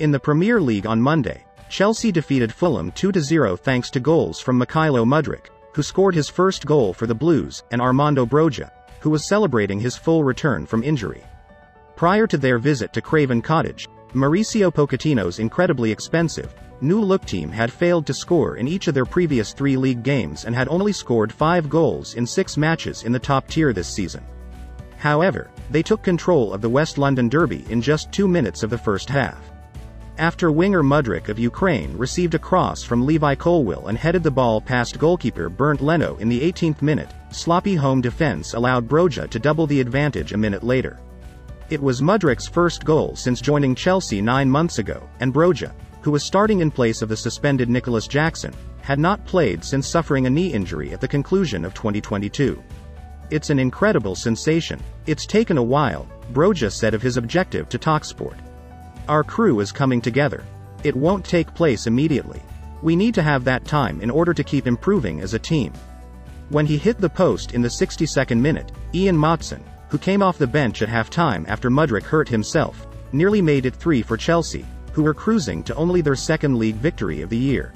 In the Premier League on Monday, Chelsea defeated Fulham 2-0 thanks to goals from Mykhailo Mudryk, who scored his first goal for the Blues, and Armando Broja, who was celebrating his full return from injury. Prior to their visit to Craven Cottage, Mauricio Pochettino's incredibly expensive, new-look team had failed to score in each of their previous three league games and had only scored five goals in six matches in the top tier this season. However, they took control of the West London Derby in just two minutes of the first half. After winger Mudryk of Ukraine received a cross from Levi Colwill and headed the ball past goalkeeper Bernd Leno in the 18th minute, sloppy home defense allowed Broja to double the advantage a minute later. It was Mudryk's first goal since joining Chelsea nine months ago, and Broja, who was starting in place of the suspended Nicolas Jackson, had not played since suffering a knee injury at the conclusion of 2022. It's an incredible sensation. It's taken a while, Broja said of his objective to TalkSport. Our crew is coming together. It won't take place immediately. We need to have that time in order to keep improving as a team. When he hit the post in the 62nd minute, Ian Maatsen, who came off the bench at halftime after Mudryk hurt himself, nearly made it three for Chelsea, who were cruising to only their second league victory of the year.